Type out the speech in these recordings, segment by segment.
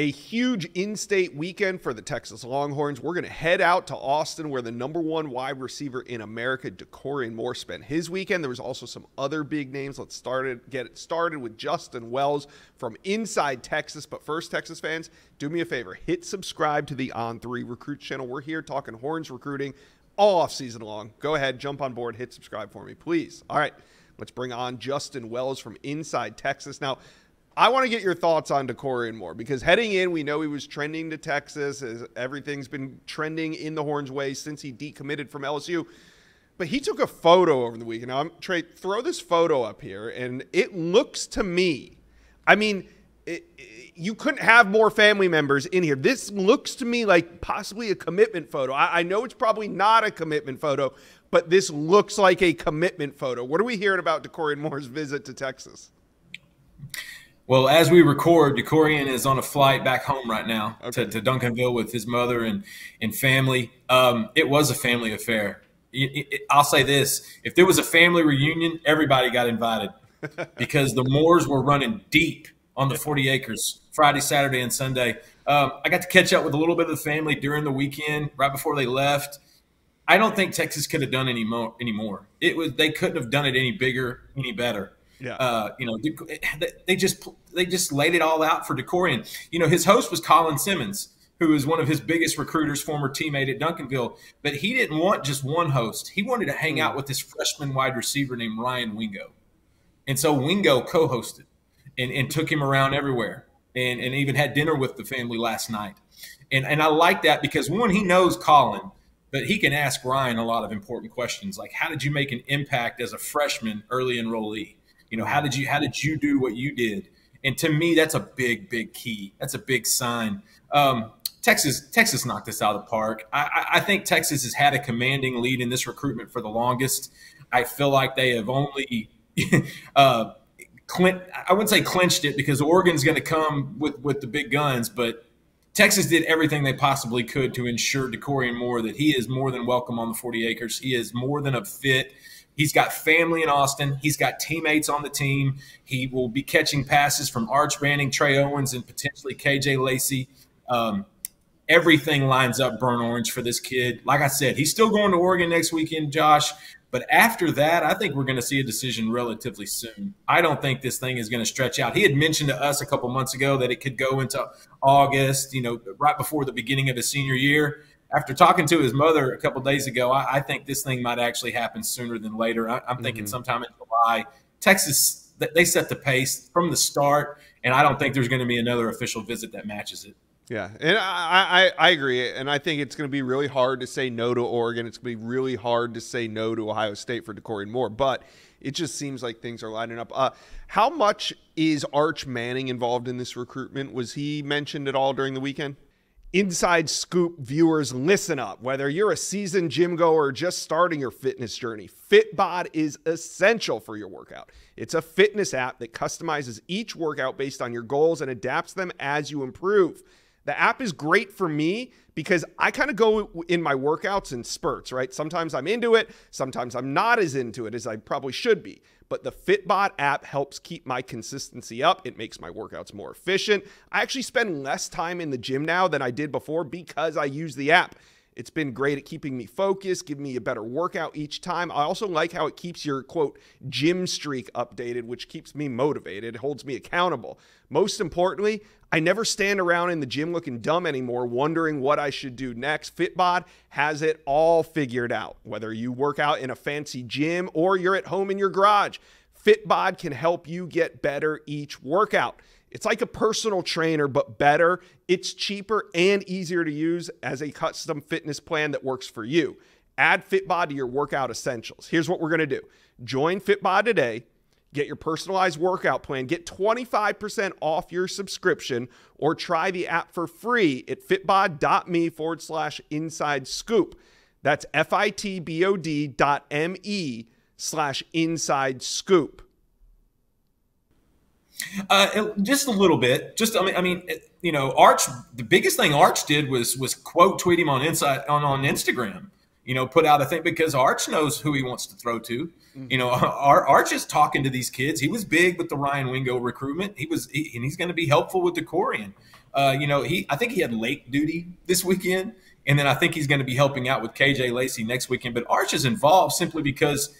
a huge in state weekend for the Texas Longhorns. We're going to head out to Austin, where the number one wide receiver in America, Dakorien Moore, spent his weekend. There was also some other big names. Let's start it, get it started with Justin Wells from inside Texas. But first, Texas fans, do me a favor hit subscribe to the On Three Recruit channel. We're here talking horns recruiting all off season long. Go ahead, jump on board, hit subscribe for me, please. All right. Let's bring on Justin Wells from inside Texas. Now, I want to get your thoughts on Dakorien Moore because heading in, we know he was trending to Texas. As everything's been trending in the Horns' way since he decommitted from LSU. But he took a photo over the weekend. Now, I'm Trey. Throw this photo up here, and it looks to me. I mean, it, it, you couldn't have more family members in here. This looks to me like possibly a commitment photo. I, I know it's probably not a commitment photo, but this looks like a commitment photo. What are we hearing about Dakorien Moore's visit to Texas? Well, as we record, Dakorien is on a flight back home right now okay. to, to, Duncanville with his mother and, and family. Um, it was a family affair. It, it, I'll say this if there was a family reunion, everybody got invited because the Moores were running deep on the 40 acres Friday, Saturday, and Sunday. Um, I got to catch up with a little bit of the family during the weekend, right before they left. I don't think Texas could have done any more. Anymore, it was they couldn't have done it any bigger, any better. Yeah. Uh, you know, they just they just laid it all out for Dakorien. You know, his host was Colin Simmons, who is one of his biggest recruiters, former teammate at Duncanville. But he didn't want just one host. He wanted to hang out with this freshman wide receiver named Ryan Wingo. And so Wingo co-hosted and, and took him around everywhere and, and even had dinner with the family last night. And, and I like that because one, he knows Colin, but he can ask Ryan a lot of important questions like how did you make an impact as a freshman early enrollee? You know, how did you how did you do what you did? And to me, that's a big, big key. That's a big sign. Um, Texas, Texas knocked this out of the park. I, I, think Texas has had a commanding lead in this recruitment for the longest. I feel like they have only, uh, clin- I wouldn't say clinched it because Oregon's going to come with with the big guns, but Texas did everything they possibly could to ensure Dakorien Moore that he is more than welcome on the 40 acres. He is more than a fit. He's got family in Austin. He's got teammates on the team. He will be catching passes from Arch Manning, Trey Owens, and potentially KJ Lacy. Um, everything lines up burnt orange for this kid. Like I said, he's still going to Oregon next weekend, Josh. But after that, I think we're going to see a decision relatively soon. I don't think this thing is going to stretch out. He had mentioned to us a couple months ago that it could go into August, you know, right before the beginning of his senior year after talking to his mother a couple days ago, I, I, think this thing might actually happen sooner than later. I, am thinking mm-hmm. sometime in July. Texas, they set the pace from the start, and I don't think there's going to be another official visit that matches it. Yeah, and I, I, I agree, and I think it's going to be really hard to say no to Oregon. It's going to be really hard to say no to Ohio State for Dakorien Moore, but it just seems like things are lining up. Uh, how much is Arch Manning involved in this recruitment? Was he mentioned at all during the weekend? Inside Scoop viewers, listen up. Whether you're a seasoned gym goer or just starting your fitness journey, Fitbod is essential for your workout. It's a fitness app that customizes each workout based on your goals and adapts them as you improve. The app is great for me because I kind of go in my workouts in spurts, right? Sometimes I'm into it, sometimes I'm not as into it as I probably should be but the Fitbod app helps keep my consistency up. It makes my workouts more efficient. I actually spend less time in the gym now than I did before because I use the app. It's been great at keeping me focused, giving me a better workout each time. I also like how it keeps your quote gym streak updated, which keeps me motivated, holds me accountable. Most importantly, I never stand around in the gym looking dumb anymore, wondering what I should do next. Fitbod has it all figured out. Whether you work out in a fancy gym or you're at home in your garage, Fitbod can help you get better each workout. It's like a personal trainer, but better. It's cheaper and easier to use as a custom fitness plan that works for you. Add Fitbod to your workout essentials. Here's what we're going to do join Fitbod today Get your personalized workout plan. Get 25% off your subscription or try the app for free at fitbod.me forward slash inside scoop. That's F I T B O D dot M E slash inside scoop. Uh, just a little bit. Just I mean, I mean, you know, Arch. The biggest thing Arch did was was quote tweet him on inside on on Instagram you know, put out a thing because Arch knows who he wants to throw to. You know, Arch is talking to these kids. He was big with the Ryan Wingo recruitment. He was, he, and he's going to be helpful with Dakorien. Uh, you know, he I think he had late duty this weekend, and then I think he's going to be helping out with KJ Lacy next weekend. But Arch is involved simply because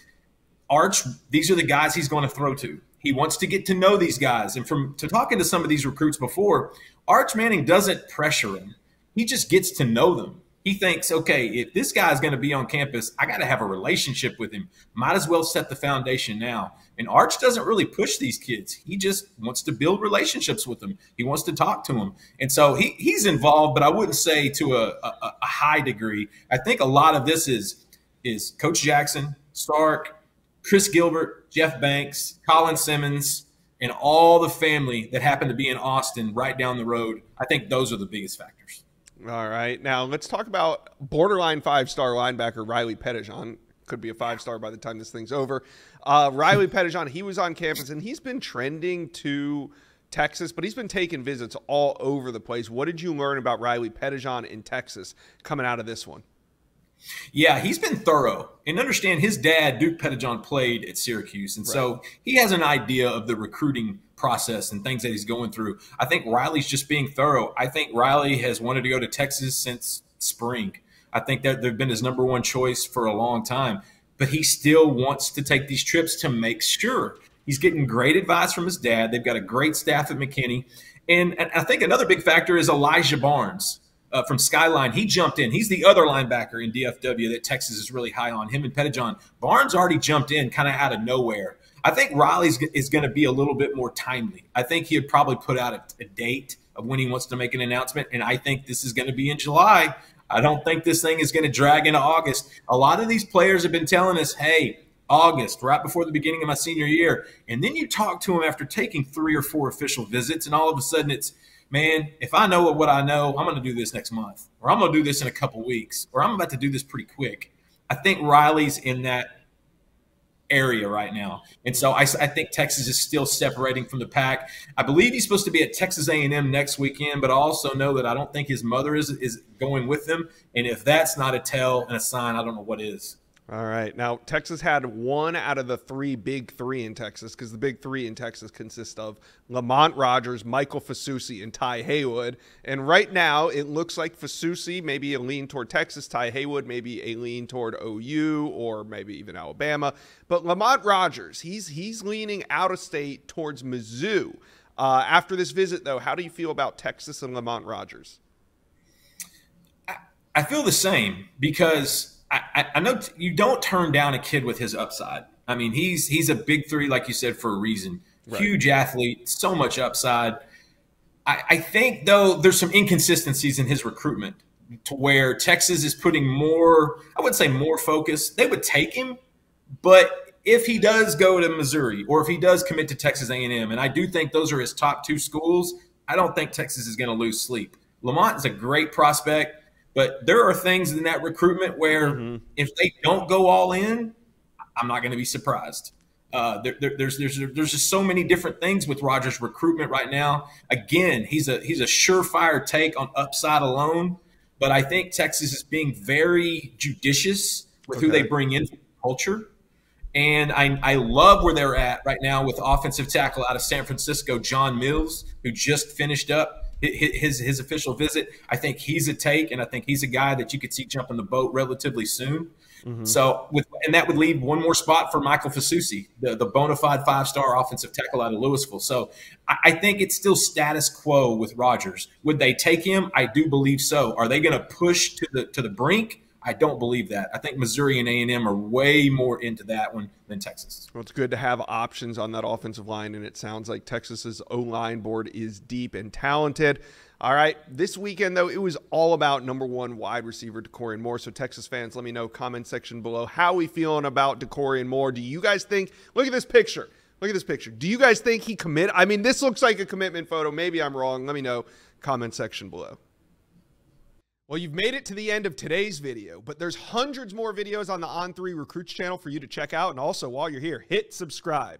Arch, these are the guys he's going to throw to. He wants to get to know these guys. And from to talking to some of these recruits before, Arch Manning doesn't pressure him. He just gets to know them. He thinks, okay, if this guy's going to be on campus, I got to have a relationship with him. Might as well set the foundation now. And Arch doesn't really push these kids. He just wants to build relationships with them. He wants to talk to them. And so he, he's involved, but I wouldn't say to a, a, a high degree. I think a lot of this is is Coach Jackson, Sark, Chris Gilbert, Jeff Banks, Colin Simmons, and all the family that happened to be in Austin right down the road. I think those are the biggest factors. All right. Now let's talk about borderline five star linebacker Riley Pettijohn. Could be a five star by the time this thing's over. Uh, Riley Pettijohn, he was on campus and he's been trending to Texas, but he's been taking visits all over the place. What did you learn about Riley Pettijohn in Texas coming out of this one? Yeah, he's been thorough. And understand his dad, Duke Pettijohn, played at Syracuse. And right. so he has an idea of the recruiting process and things that he's going through. I think Riley's just being thorough. I think Riley has wanted to go to Texas since spring. I think that they've been his number one choice for a long time. But he still wants to take these trips to make sure. He's getting great advice from his dad. They've got a great staff at McKinney. And, and I think another big factor is Elijah Barnes uh, from Skyline. He jumped in. He's the other linebacker in DFW that Texas is really high on. Him and Pettijohn. Barnes already jumped in kind of out of nowhere. I think Riley's is going to be a little bit more timely. I think he'd probably put out a, a date of when he wants to make an announcement, and I think this is going to be in July. I don't think this thing is going to drag into August. A lot of these players have been telling us, hey, August, right before the beginning of my senior year. And then you talk to them after taking three or four official visits, and all of a sudden it's, man, if I know what I know, I'm going to do this next month, or I'm going to do this in a couple weeks, or I'm about to do this pretty quick. I think Riley's in that area right now, and so I, I, think Texas is still separating from the pack. I believe he's supposed to be at Texas A&M next weekend, but I also know that I don't think his mother is is going with him, and if that's not a tell and a sign, I don't know what is. All right. Now, Texas had one out of the three big three in Texas because the big three in Texas consist of Lamont Rogers, Michael Fasusi, and Ty Haywood. And right now, it looks like Fasusi maybe a lean toward Texas, Ty Haywood maybe a lean toward OU or maybe even Alabama. But Lamont Rogers, he's he's leaning out of state towards Mizzou. Uh, after this visit, though, how do you feel about Texas and Lamont Rogers? I, I feel the same because I, I know you don't turn down a kid with his upside. I mean, he's he's a big three, like you said, for a reason. Right. Huge athlete, so much upside. I, I think though there's some inconsistencies in his recruitment to where Texas is putting more, I wouldn't say more focus. They would take him, but if he does go to Missouri or if he does commit to Texas A&M, and I do think those are his top two schools, I don't think Texas is going to lose sleep. Lamont is a great prospect. But there are things in that recruitment where mm-hmm. if they don't go all in, I'm not going to be surprised. Uh, there, there, there's there's there's just so many different things with Rogers' recruitment right now. Again, he's a he's a surefire take on upside alone, but I think Texas is being very judicious with okay. who they bring into the culture. And I, I love where they're at right now with offensive tackle out of San Francisco, John Mills, who just finished up his his official visit. I think he's a take, and I think he's a guy that you could see jumping the boat relatively soon. Mm-hmm. So, with and that would leave one more spot for Michael Fasusi, the, the bona fide five star offensive tackle out of Lewisville. So, I, I, think it's still status quo with Rogers. Would they take him? I do believe so. Are they going to push to the to the brink? I don't believe that. I think Missouri and A&M are way more into that one than Texas. Well, it's good to have options on that offensive line, and it sounds like Texas's O-line board is deep and talented. All right, this weekend, though, it was all about number one wide receiver Dakorien Moore. So, Texas fans, let me know, comment section below, how we feeling about Dakorien Moore. Do you guys think, look at this picture. Look at this picture. Do you guys think he commit? I mean, this looks like a commitment photo. Maybe I'm wrong. Let me know, comment section below. Well, you've made it to the end of today's video, but there's hundreds more videos on the On3 Recruits channel for you to check out. And also, while you're here, hit subscribe.